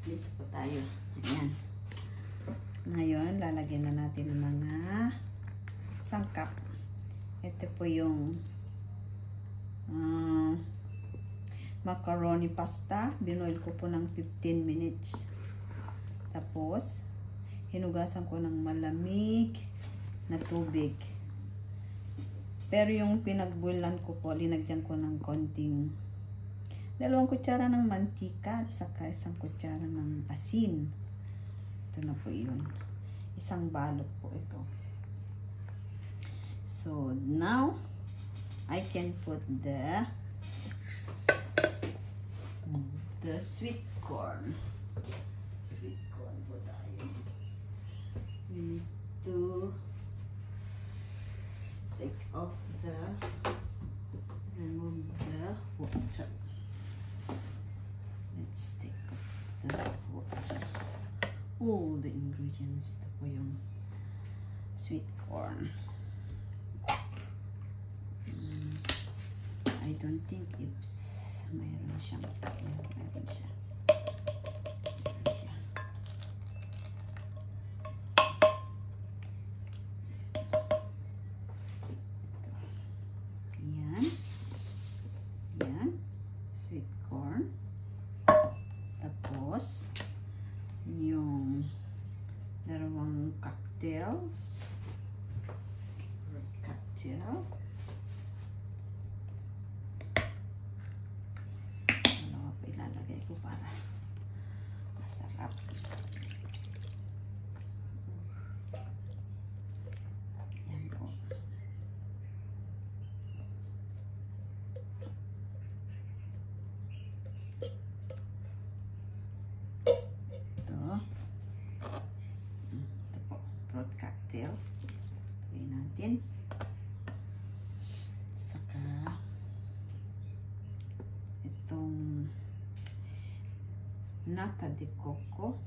Dito po tayo. Ayan. Ngayon, lalagyan na natin ng mga sangkap. Ito po yung uh, macaroni pasta. Binoil ko po ng 15 minutes. Tapos, hinugasan ko ng malamig na tubig. Pero yung pinagbulan ko po, linagyan ko ng konting dalawang kutsara ng mantika at saka isang kutsara ng asin. Ito na po yun. Isang balot po ito. So, now, I can put the the sweet corn. Sweet corn po tayo. We need to take off the remove the water. All the ingredients. Po yung sweet corn. Mm, I don't think it's mayroon siyang mayroon siya. Nata de coco.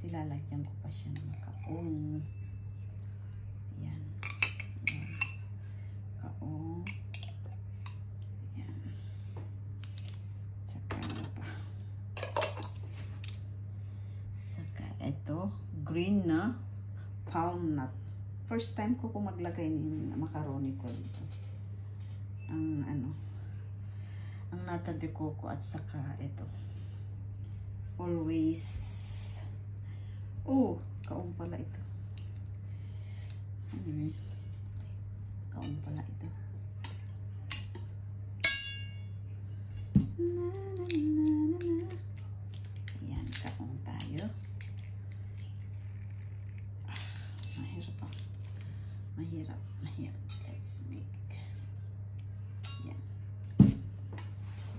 Kasi lalagyan ko pa siya ng kaong. Yan. Yan. Kaong. Yan. Saka ano pa. Saka ito, green na palm nut. First time ko po maglagay ng macaroni ko dito. Ang ano, ang nata de coco at saka ito. Always, oh, kaong pala ito. Anyway, kaong pala ito. Na, na, na, na, na. Ayan, kaong tayo. Ah, mahirap pa. Mahirap, mahirap. Let's make. Yan.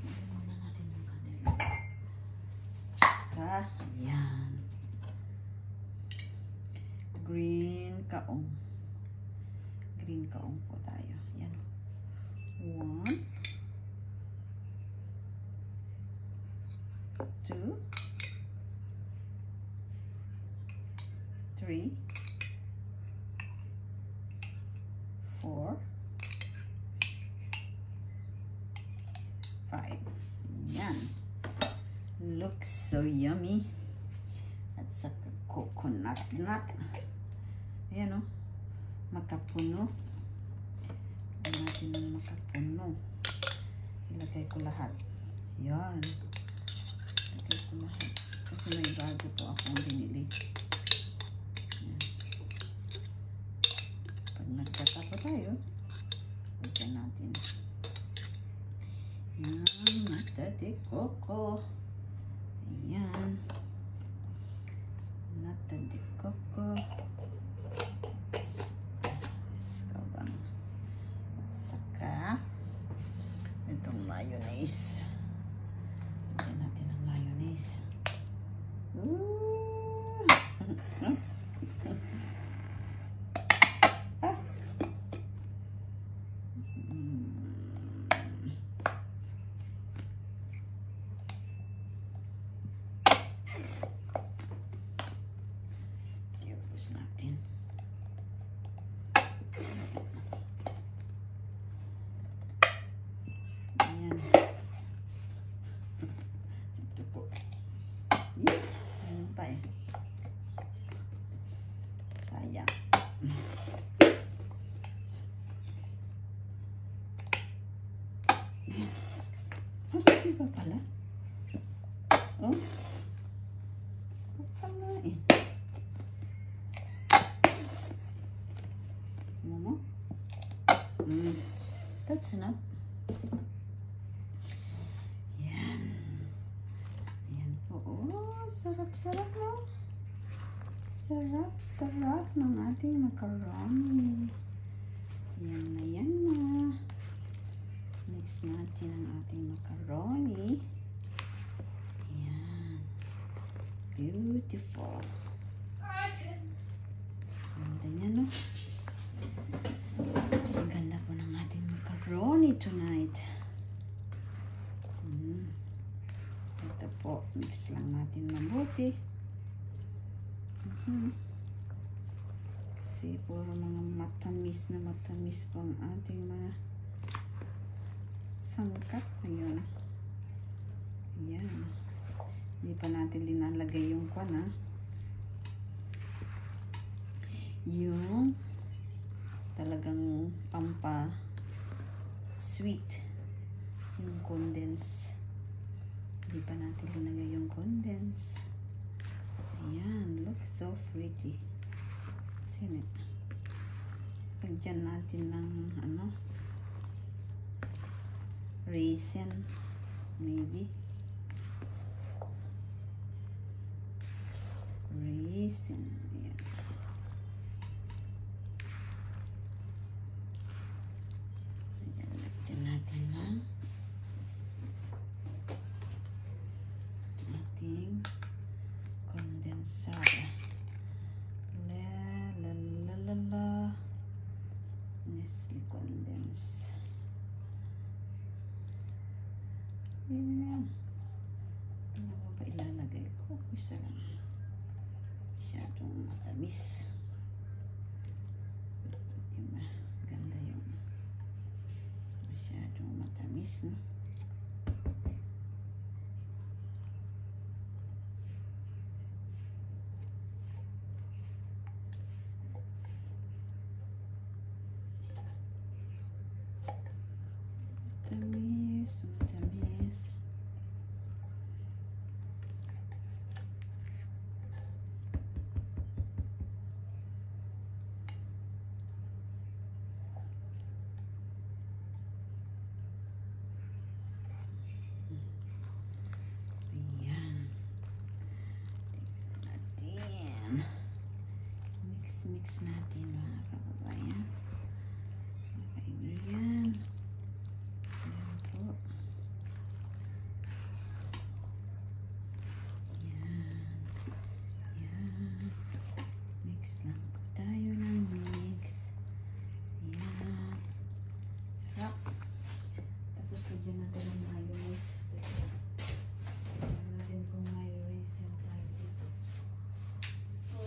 Lagyan muna natin yung kanila. Saka, yan. Green kaong. Green kaong po tayo. Yan. One. Two. Three. four, five. Yan. Looks so yummy. At saka coconut nut. Ayan o. Makapuno. Lagyan natin ng makapuno. Ilagay ko lahat. Yan. Ilagay ko lahat. Kasi may bago po akong binili. Yan. Pag nagkatapa tayo, lagyan natin. Yan, mata de coco. Ayan. Nata de coco. Skabang. Saka, itong mayonnaise. Lagyan natin ng mayonnaise. Ooh! fruits natin. Ayan. Ito po. Yes. Ayun pa eh. Sayang. Ah, iba pala. Oh. Iba pala eh. Mama. Mm. That's enough. Yan. Yan po. Oh, sarap-sarap no? Sarap-sarap ng ating macaroni. Yan na yan na. Mix natin ang ating macaroni. Yan. Beautiful. Ganda niya, no? Ang ganda po ng ating macaroni tonight. Mm. Ito po, mix lang natin mabuti. Mhm. Kasi puro mga matamis na matamis po ang ating mga sangkap ngayon. Ayan. Hindi pa natin linalagay yung kwan ha. Yung sweet. Yung condense hindi pa natin linagay yung condense ayan look so pretty. Sino lagyan natin ng ano raisin maybe. Raisin ayan Ayan, lagyan natin ng ating kondensada. La la la la la. Nestle condense. Ayan. Ano ba ba ilalagay ko? Isa lang. Masyadong matamis. Diba? Ganda yung masyadong matamis, no? Matamis, matamis. Ayan. Tingnan natin. Mix, mix natin mga kababayan. Mga kaibigan. Ayan po. Ayan. Ayan. Mix lang po tayo ng mix. Ayan. Sarap. Tapos lagyan natin ng mayonnaise. Tignan natin kung mayonnaise yung tayo dito. So,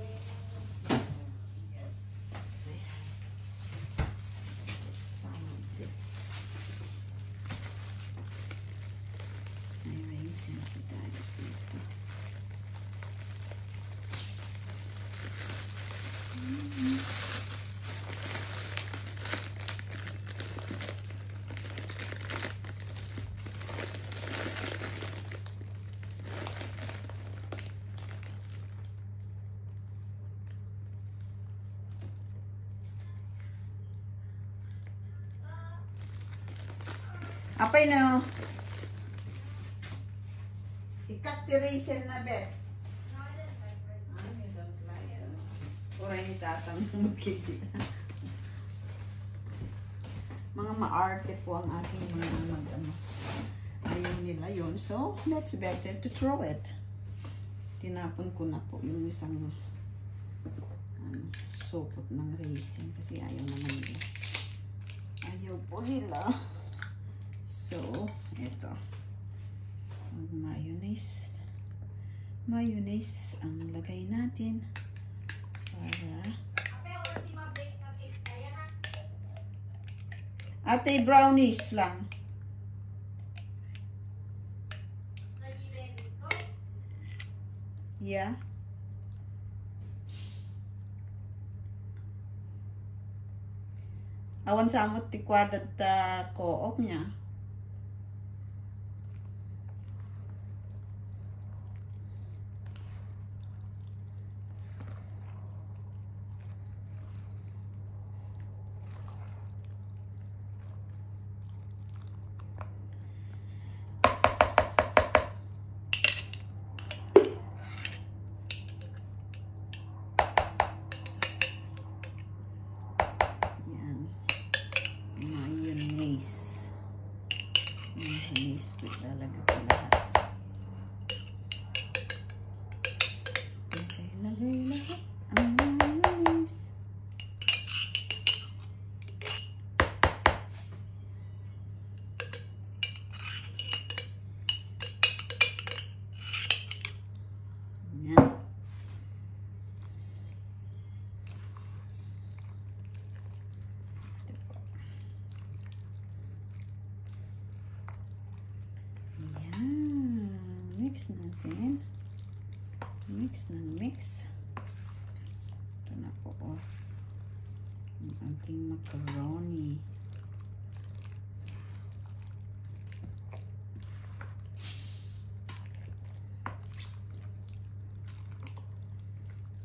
yes. Some of this. Mayonnaise yung tayo dito. Mm. Apay na. Ikat ti raisin na bet. Ora yung tatang magkikita. Mga maarte po ang ating mga mag ano. Ayaw nila yun. So, that's better to throw it. Tinapon ko na po yung isang ano, supot ng raisin kasi ayaw naman nila. Ayaw po nila. So, ito. Mayonnaise. Mayonnaise ang lagay natin. Para. Ate, brownies lang. Yeah. Awan sa amot ti kwadad ta co-op niya. Yan. Mayonnaise. Mayonnaise po lalagay ko lahat. Lagay, lagay lahat ang mayonnaise. Yan. Yan. Mix natin. Mix na mix. Ito na po, oh. Ang ating macaroni.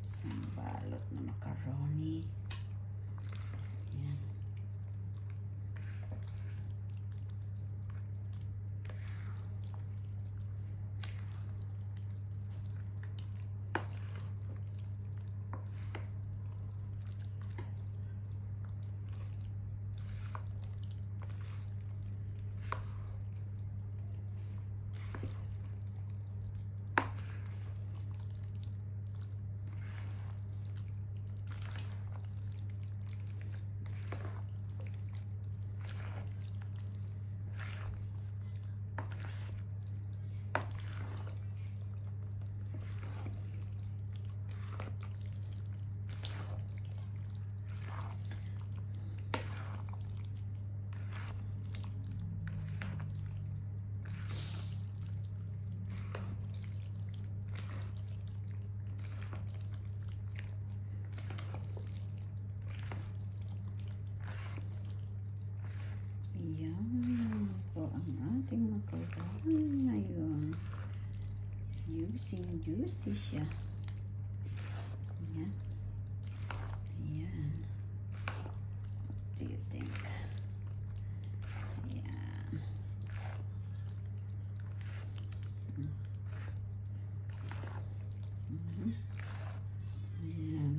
Isang balot na macaroni. Yan. Yan po ang ating macaroni ngayon. Juicy, juicy siya. Yan. Yan. What do you think? Yan. Mhm. Yan.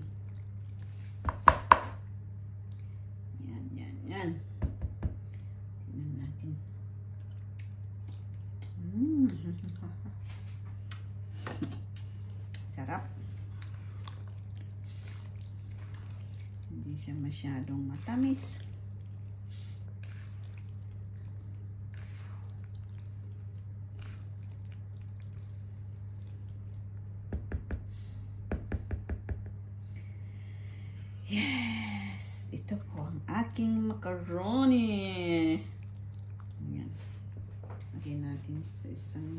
Yan, yan, yan. Tingnan natin. Mm. Sarap. Hindi siya masyadong matamis. Yes! Ito po ang aking macaroni. Ayan. Lagyan natin sa isang